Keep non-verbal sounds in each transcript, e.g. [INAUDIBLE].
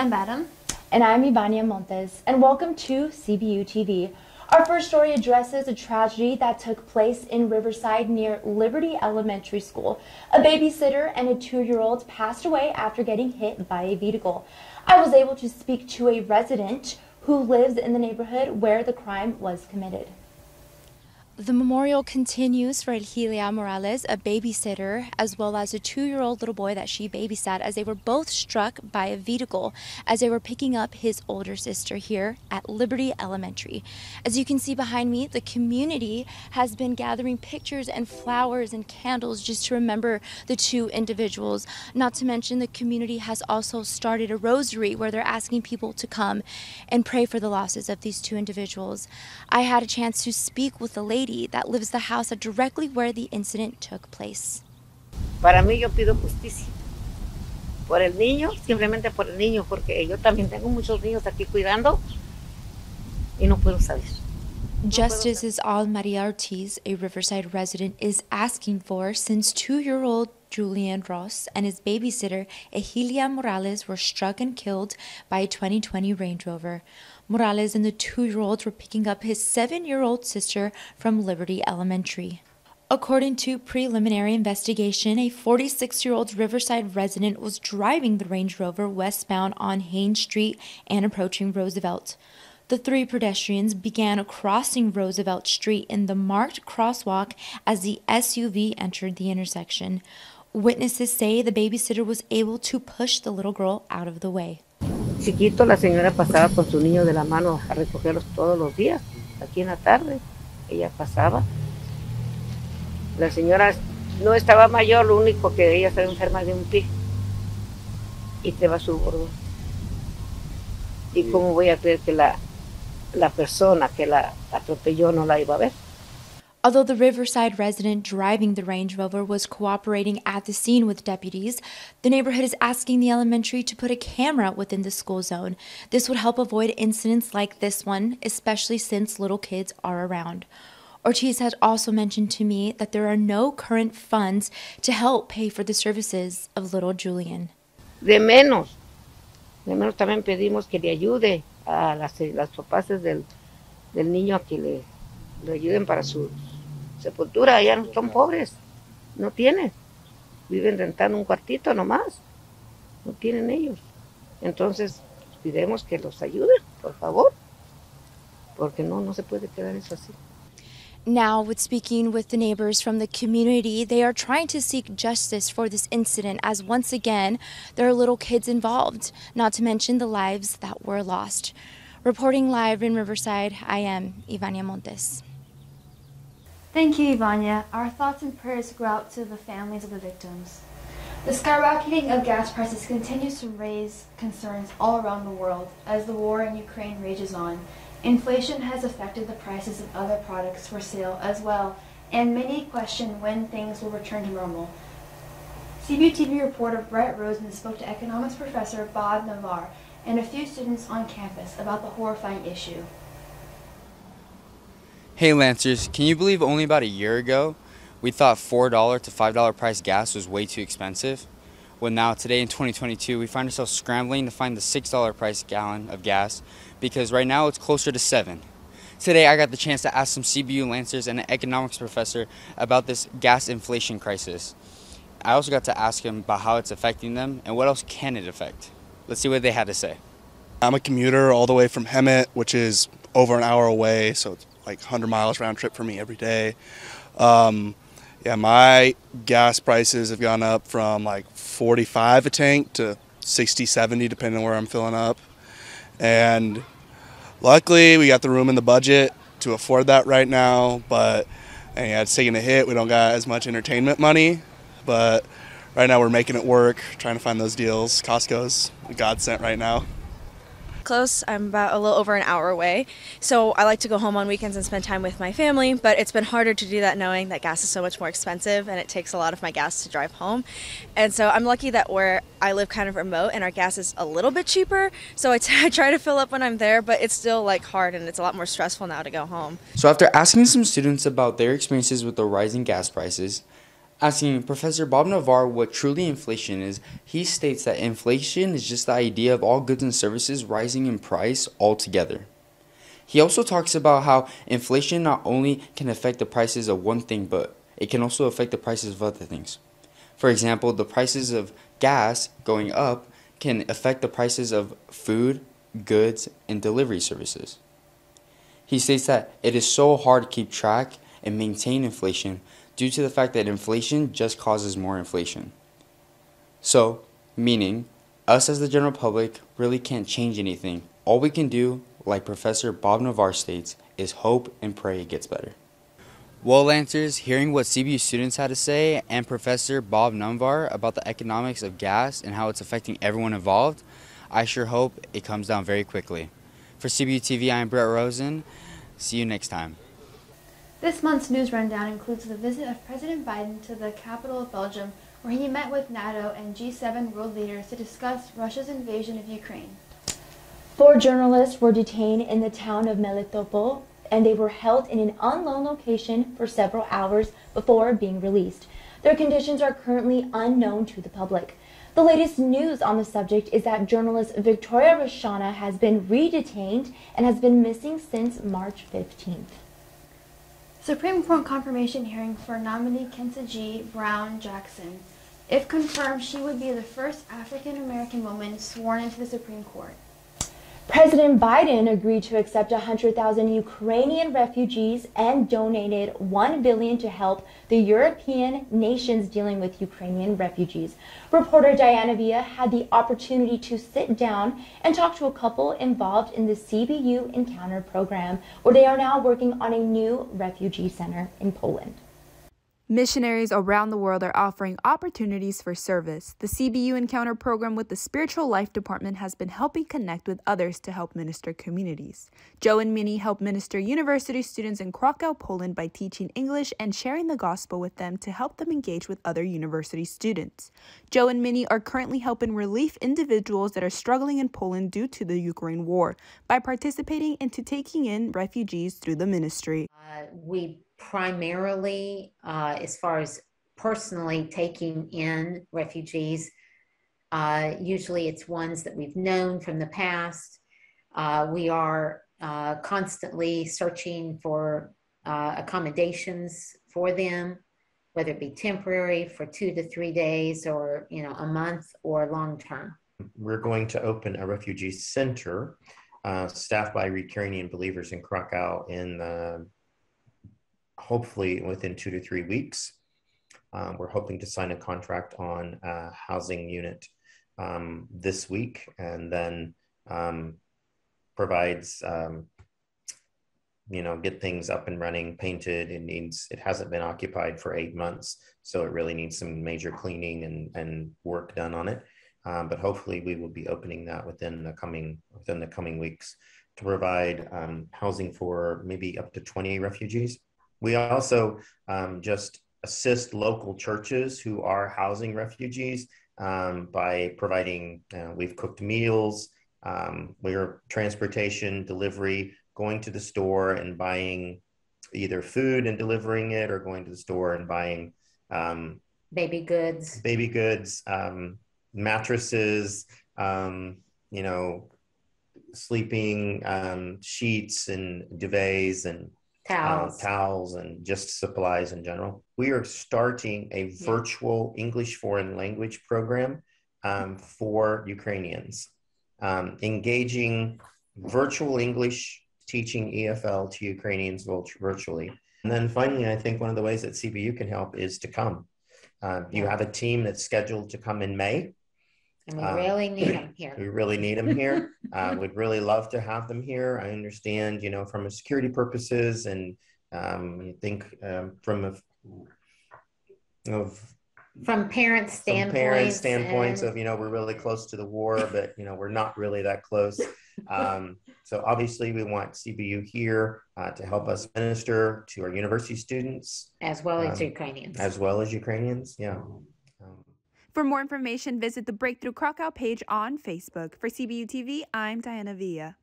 I'm Batten. And I'm Ivania Montes, and welcome to CBU TV. Our first story addresses a tragedy that took place in Riverside near Liberty Elementary School. A babysitter and a two-year-old passed away after getting hit by a vehicle. I was able to speak to a resident who lives in the neighborhood where the crime was committed. The memorial continues for Hilia Morales, a babysitter, as well as a two year old little boy that she babysat, as they were both struck by a vehicle as they were picking up his older sister here at Liberty Elementary. As you can see behind me, the community has been gathering pictures and flowers and candles just to remember the two individuals. Not to mention, the community has also started a rosary where they're asking people to come and pray for the losses of these two individuals. I had a chance to speak with the lady lady that lives the house directly where the incident took place. Para mí yo pido justicia. Por el niño, simplemente por el niño, porque yo también tengo muchos niños aquí cuidando y no puedo saber. Justice is all Maria Ortiz, a Riverside resident, is asking for since two year old Julian Ross and his babysitter, Ejilia Morales, were struck and killed by a 2020 Range Rover. Morales and the two year old were picking up his seven year old sister from Liberty Elementary. According to preliminary investigation, a 46 year old Riverside resident was driving the Range Rover westbound on Haines Street and approaching Roosevelt. The three pedestrians began crossing Roosevelt Street in the marked crosswalk as the SUV entered the intersection. Witnesses say the babysitter was able to push the little girl out of the way. Chiquito, la señora pasaba con su niño de la mano a recogerlos todos los días, aquí en la tarde. Ella pasaba. La señora no estaba mayor, lo único que ella estaba enferma de un pie. Y te va su gordo. ¿Y cómo voy a creer que la, la persona que la atropelló no la iba a ver? Although the Riverside resident driving the Range Rover was cooperating at the scene with deputies, the neighborhood is asking the elementary to put a camera within the school zone. This would help avoid incidents like this one, especially since little kids are around. Ortiz has also mentioned to me that there are no current funds to help pay for the services of little Julian. De menos, de menos también pedimos que le ayude a las, las del, del niño a que le, le ayuden para su sepultura, ya no son pobres, no tienen, viven rentando un cuartito nomás, no tienen ellos. Entonces, pidemos que los ayuden, por favor, porque no, no se puede quedar eso así. Now, with speaking with the neighbors from the community, they are trying to seek justice for this incident as once again there are little kids involved, not to mention the lives that were lost. Reporting live in Riverside, I am Ivania Montes. Thank you, Ivania. Our thoughts and prayers go out to the families of the victims. The skyrocketing of gas prices continues to raise concerns all around the world as the war in Ukraine rages on. Inflation has affected the prices of other products for sale as well, and many question when things will return to normal. CBTV reporter Brett Rosen spoke to economics professor Bob Navarre and a few students on campus about the horrifying issue. Hey Lancers, can you believe only about a year ago we thought $4 to $5 price gas was way too expensive? Well, now today in 2022, we find ourselves scrambling to find the $6 price gallon of gas because right now it's closer to 7 Today, I got the chance to ask some CBU Lancers and an economics professor about this gas inflation crisis. I also got to ask him about how it's affecting them and what else can it affect. Let's see what they had to say. I'm a commuter all the way from Hemet, which is over an hour away, so it's like 100 miles round trip for me every day. Um, yeah, my gas prices have gone up from like 45 a tank to 60, 70, depending on where I'm filling up. And luckily, we got the room in the budget to afford that right now. But and yeah, it's taking a hit. We don't got as much entertainment money, but right now we're making it work, trying to find those deals. Costco's a godsend right now close. I'm about a little over an hour away. So I like to go home on weekends and spend time with my family, but it's been harder to do that knowing that gas is so much more expensive and it takes a lot of my gas to drive home. And so I'm lucky that where I live kind of remote and our gas is a little bit cheaper. So I, [LAUGHS] try to fill up when I'm there, but it's still like hard and it's a lot more stressful now to go home. So after asking some students about their experiences with the rising gas prices, Asking Professor Bob Navarre what truly inflation is, he states that inflation is just the idea of all goods and services rising in price altogether. He also talks about how inflation not only can affect the prices of one thing, but it can also affect the prices of other things. For example, the prices of gas going up can affect the prices of food, goods, and delivery services. He states that it is so hard to keep track and maintain inflation due to the fact that inflation just causes more inflation. So, meaning, us as the general public really can't change anything. All we can do, like Professor Bob Navarre states, is hope and pray it gets better. Well, Lancers, hearing what CBU students had to say and Professor Bob Navarre about the economics of gas and how it's affecting everyone involved, I sure hope it comes down very quickly. For CBU TV, I'm Brett Rosen. See you next time. This month's news rundown includes the visit of President Biden to the capital of Belgium, where he met with NATO and G7 world leaders to discuss Russia's invasion of Ukraine. Four journalists were detained in the town of Melitopol, and they were held in an unknown location for several hours before being released. Their conditions are currently unknown to the public. The latest news on the subject is that journalist Victoria Roshchyna has been re-detained and has been missing since March 15th. Supreme Court confirmation hearing for nominee Ketanji Brown Jackson. If confirmed, she would be the first African American woman sworn into the Supreme Court. President Biden agreed to accept 100,000 Ukrainian refugees and donated 1 billion to help the European nations dealing with Ukrainian refugees. Reporter Diana Villa had the opportunity to sit down and talk to a couple involved in the CBU Encounter program, where they are now working on a new refugee center in Poland. Missionaries around the world are offering opportunities for service. The CBU Encounter program with the Spiritual Life Department has been helping connect with others to help minister communities. Joe and Minnie help minister university students in Krakow, Poland by teaching English and sharing the gospel with them to help them engage with other university students. Joe and Minnie are currently helping relief individuals that are struggling in Poland due to the Ukraine war by participating into taking in refugees through the ministry. Uh, we primarily, uh, as far as personally taking in refugees, uh, usually it's ones that we've known from the past. Uh, we are uh, constantly searching for uh, accommodations for them, whether it be temporary for two to three days or, you know, a month or long term. We're going to open a refugee center uh, staffed by Ukrainian believers in Krakow in the hopefully within two to three weeks. Um, we're hoping to sign a contract on a housing unit um, this week and then um, provides, um, you know, get things up and running, painted. It needs, it hasn't been occupied for eight months, so it really needs some major cleaning and, and work done on it. Um, but hopefully we will be opening that within the coming, within the coming weeks to provide um, housing for maybe up to 20 refugees. We also um, just assist local churches who are housing refugees um, by providing, uh, we've cooked meals, um, we're transportation, delivery, going to the store and buying either food and delivering it or going to the store and buying um, baby goods, baby goods, um, mattresses, um, you know, sleeping sheets and duvets and towels. Uh, towels and just supplies in general. We are starting a virtual yeah. English foreign language program um, for Ukrainians, um, engaging virtual English teaching EFL to Ukrainians virtually. And then finally, I think one of the ways that CBU can help is to come. Uh, you have a team that's scheduled to come in May. And we uh, really need [CLEARS THROAT] them here. We really need them here. uh, we'd really love to have them here. I understand, you know, from a security purposes, and um, I think um, from a of from parents' standpoints, parents' standpoints and... of you know we're really close to the war, but you know we're not really that close. Um, so obviously, we want CBU here uh, to help us minister to our university students, as well as um, Ukrainians, as well as Ukrainians. Yeah. For more information, visit the Breakthrough Krakow page on Facebook. For CBU TV, I'm Diana Villa.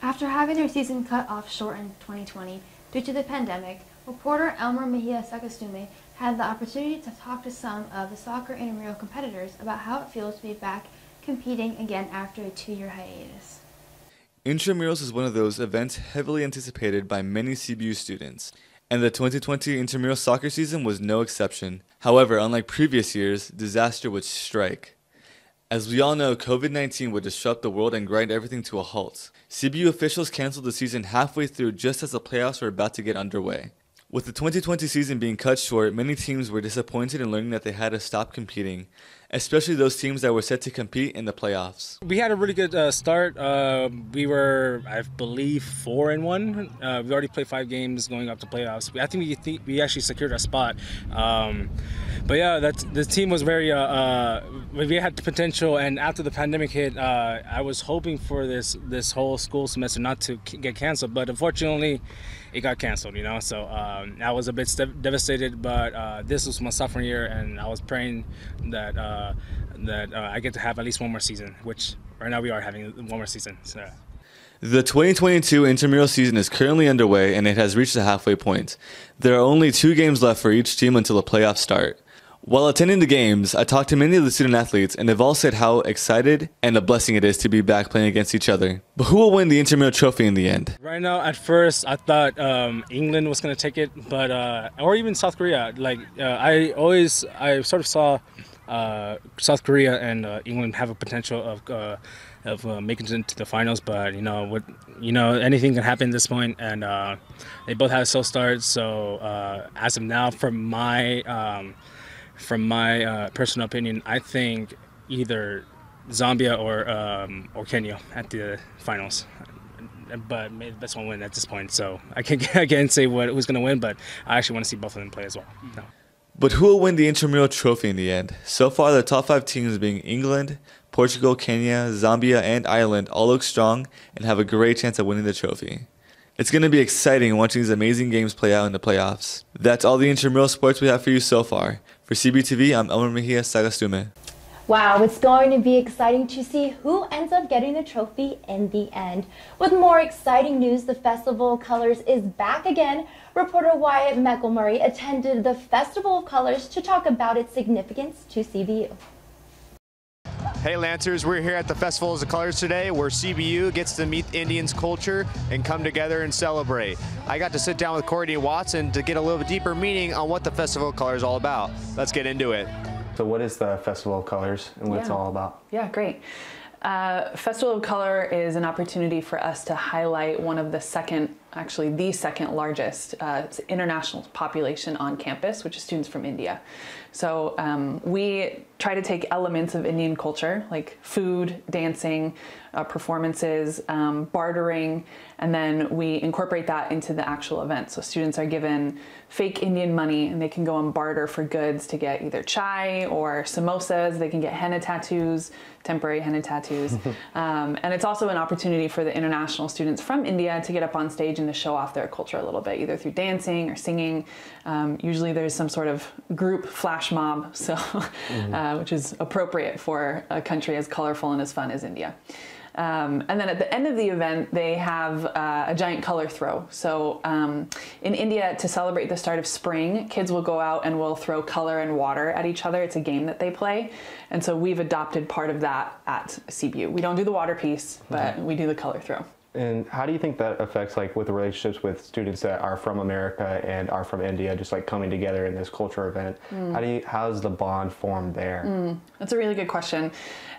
After having their season cut off short in 2020 due to the pandemic, reporter Elmer Mejia Sagastume had the opportunity to talk to some of the soccer intramural competitors about how it feels to be back competing again after a two-year hiatus. Intramurals is one of those events heavily anticipated by many CBU students, and the 2020 intramural soccer season was no exception. However, unlike previous years, disaster would strike. As we all know, COVID 19 would disrupt the world and grind everything to a halt. CBU officials canceled the season halfway through just as the playoffs were about to get underway. With the 2020 season being cut short, many teams were disappointed in learning that they had to stop competing, especially those teams that were set to compete in the playoffs. We had a really good uh, start. Uh, we were, I believe, four and one. Uh, we already played five games going up to playoffs. I think we th- we actually secured our spot. Um, but yeah, that the team was very. Uh, uh, we had the potential, and after the pandemic hit, uh, I was hoping for this this whole school semester not to get canceled, but unfortunately it got canceled, you know. So um, I was a bit devastated, but uh, this was my sophomore year, and I was praying that uh, that uh, I get to have at least one more season, which right now we are having one more season. So. The 2022 intramural season is currently underway and it has reached the halfway point. There are only two games left for each team until the playoffs start. While attending the games, I talked to many of the student athletes, and they've all said how excited and a blessing it is to be back playing against each other. But who will win the intramural trophy in the end? Right now, at first, I thought um, England was going to take it, but uh, or even South Korea. Like uh, I always, I sort of saw uh, South Korea and uh, England have a potential of uh, of uh, making it into the finals. But you know, what you know, anything can happen at this point, and they both had a slow start. So as of now, from my um, from my uh, personal opinion, I think either Zambia or um, or Kenya at the finals. But maybe the best one win at this point. So I can't [LAUGHS] I can't say what who's going to win, but I actually want to see both of them play as well. No. But who will win the intramural trophy in the end? So far, the top five teams being England, Portugal, Kenya, Zambia, and Ireland all look strong and have a great chance of winning the trophy. It's going to be exciting watching these amazing games play out in the playoffs. That's all the intramural sports we have for you so far. For CBTV, I'm Elmer Mejia Sagastume. Wow, it's going to be exciting to see who ends up getting the trophy in the end. With more exciting news, the Festival of Colors is back again. Reporter Wyatt McElmurray attended the Festival of Colors to talk about its significance to CBU. Hey Lancers, we're here at the Festivals of Colors today where CBU gets to meet Indians culture and come together and celebrate. I got to sit down with Courtney Watson to get a little bit deeper meaning on what the Festival of Colors is all about. Let's get into it. So what is the Festival of Colors and what yeah. it's all about? Yeah, great. Uh, Festival of Color is an opportunity for us to highlight one of the second, actually the second largest uh, international population on campus, which is students from India. So um, we try to take elements of Indian culture, like food, dancing, uh, performances, um, bartering, and then we incorporate that into the actual event. So students are given fake Indian money and they can go and barter for goods to get either chai or samosas. They can get henna tattoos, temporary henna tattoos. [LAUGHS] um, and it's also an opportunity for the international students from India to get up on stage to show off their culture a little bit, either through dancing or singing. Um, usually there's some sort of group flash mob, [LAUGHS] so mm-hmm. uh, which is appropriate for a country as colorful and as fun as India. Um, and then at the end of the event, they have uh, a giant color throw. So um, in India, to celebrate the start of spring, kids will go out and will throw color and water at each other. It's a game that they play. And so we've adopted part of that at CBU. We don't do the water piece, but mm-hmm. we do the color throw. And how do you think that affects like with the relationships with students that are from America and are from India, just like coming together in this culture event? Mm. How do you how's the bond formed there? Mm. That's a really good question.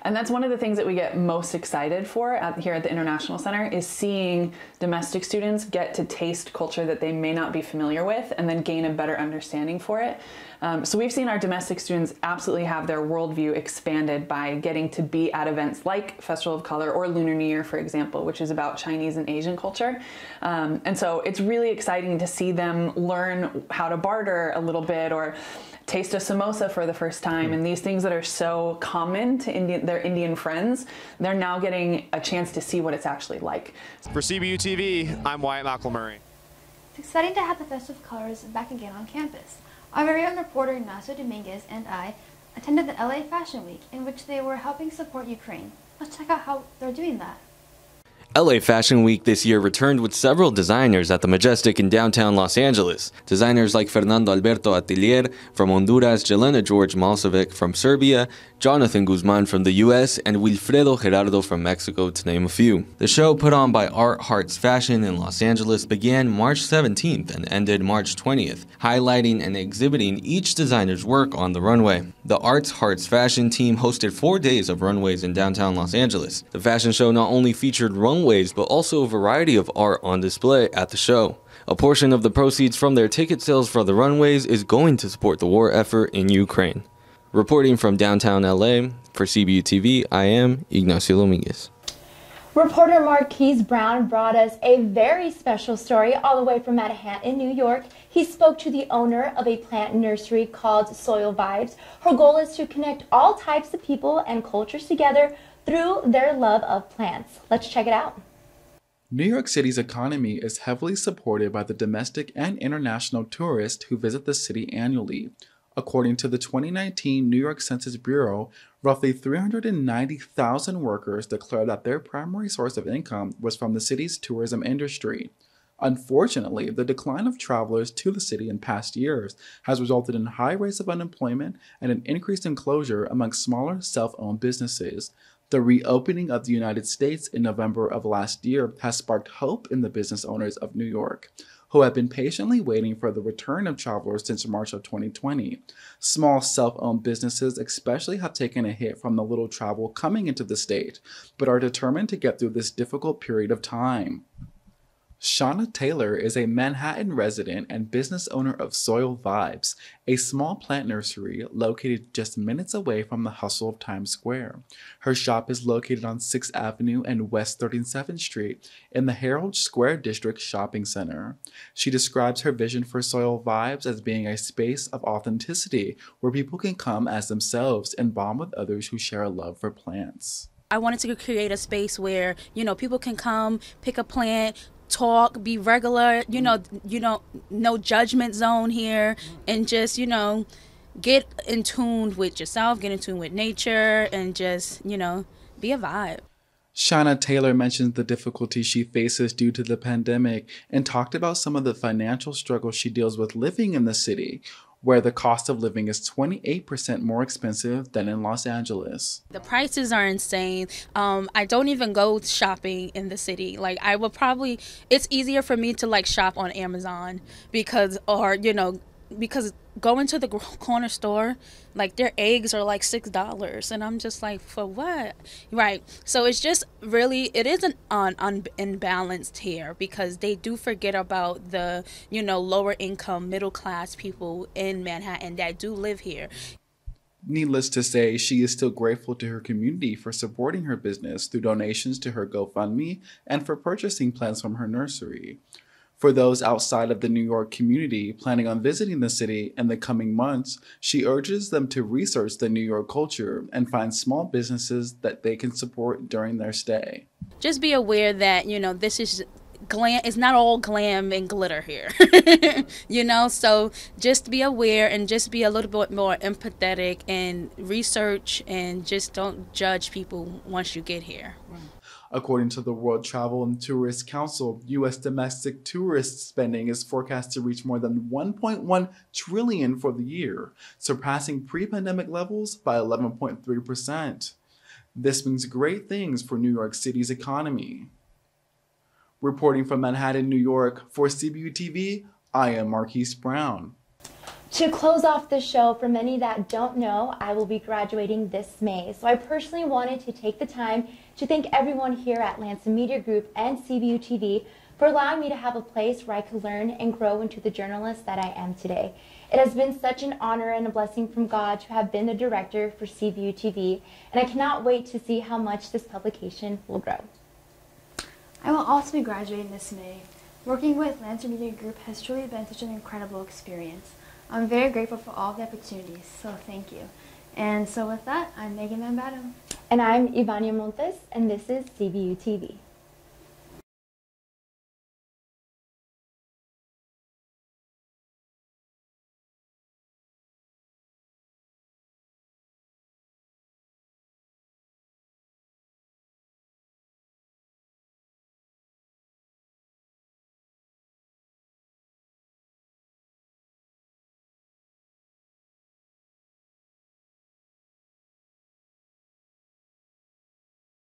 And that's one of the things that we get most excited for at, here at the International Center is seeing domestic students get to taste culture that they may not be familiar with and then gain a better understanding for it. Um, so we've seen our domestic students absolutely have their worldview expanded by getting to be at events like Festival of Color or Lunar New Year, for example, which is about Chinese and Asian culture. Um, and so it's really exciting to see them learn how to barter a little bit or taste a samosa for the first time mm. and these things that are so common to Indian, their Indian friends, they're now getting a chance to see what it's actually like. For CBU TV, I'm Wyatt McElmurray. It's exciting to have the Festive Colors back again on campus. Our very own reporter Ignacio Dominguez and I attended the LA Fashion Week in which they were helping support Ukraine. Let's check out how they're doing that. LA Fashion Week this year returned with several designers at the Majestic in downtown Los Angeles. Designers like Fernando Alberto Atelier from Honduras, Jelena George Malsovic from Serbia, Jonathan Guzman from the US, and Wilfredo Gerardo from Mexico, to name a few. The show, put on by Art Hearts Fashion in Los Angeles, began March 17th and ended March 20th, highlighting and exhibiting each designer's work on the runway. The Arts Hearts Fashion team hosted four days of runways in downtown Los Angeles. The fashion show not only featured ways, but also a variety of art on display at the show. A portion of the proceeds from their ticket sales for the runways is going to support the war effort in Ukraine. Reporting from downtown LA, for CBU TV, I am Ignacio Dominguez. Reporter Marquise Brown brought us a very special story all the way from Manhattan, in New York. He spoke to the owner of a plant nursery called Soil Vibes. Her goal is to connect all types of people and cultures together through their love of plants. Let's check it out. New York City's economy is heavily supported by the domestic and international tourists who visit the city annually. According to the 2019 New York Census Bureau, roughly 390,000 workers declared that their primary source of income was from the city's tourism industry. Unfortunately, the decline of travelers to the city in past years has resulted in high rates of unemployment and an increased enclosure among smaller self owned businesses. The reopening of the United States in November of last year has sparked hope in the business owners of New York, who have been patiently waiting for the return of travelers since March of 2020. Small self owned businesses, especially, have taken a hit from the little travel coming into the state, but are determined to get through this difficult period of time. Shauna Taylor is a Manhattan resident and business owner of Soil Vibes, a small plant nursery located just minutes away from the hustle of Times Square. Her shop is located on 6th Avenue and West 37th Street in the Herald Square District Shopping Center. She describes her vision for Soil Vibes as being a space of authenticity where people can come as themselves and bond with others who share a love for plants. I wanted to create a space where, you know, people can come, pick a plant, talk, be regular, you know, mm. you know, no judgment zone here mm. and just, you know, get in tune with yourself, get in tune with nature and just, you know, be a vibe. Shauna Taylor mentions the difficulties she faces due to the pandemic and talked about some of the financial struggles she deals with living in the city, where the cost of living is 28% more expensive than in Los Angeles. The prices are insane. Um, I don't even go shopping in the city. Like I will probably, it's easier for me to like shop on Amazon because, or you know, because going to the corner store like their eggs are like six dollars. And i'm just like for what? Right. So it's just really it isn't un, un, imbalanced here because they do forget about the you know lower income middle class people in manhattan that do live here. Needless to say, she is still grateful to her community for supporting her business through donations to her GoFundMe and for purchasing plants from her nursery. For those outside of the New York community planning on visiting the city in the coming months, she urges them to research the New York culture and find small businesses that they can support during their stay. Just be aware that, you know, this is glam it's not all glam and glitter here [LAUGHS] you know? So just be aware and just be a little bit more empathetic and research and just don't judge people once you get here According to the World Travel and Tourist Council, U.S. domestic tourist spending is forecast to reach more than 1.1 trillion for the year, surpassing pre-pandemic levels by 11.3%. This means great things for New York City's economy. Reporting from Manhattan, New York, for CBU TV, I am Marquise Brown. To close off the show, for many that don't know, I will be graduating this May. So I personally wanted to take the time to thank everyone here at Lancer Media Group and CBU TV for allowing me to have a place where I could learn and grow into the journalist that I am today. It has been such an honor and a blessing from God to have been the director for CBU TV, and I cannot wait to see how much this publication will grow. I will also be graduating this May. Working with Lancer Media Group has truly been such an incredible experience. I'm very grateful for all the opportunities, so thank you. And so with that, I'm Megan Van Batum. And I'm Ivania Montes, and this is CBU TV.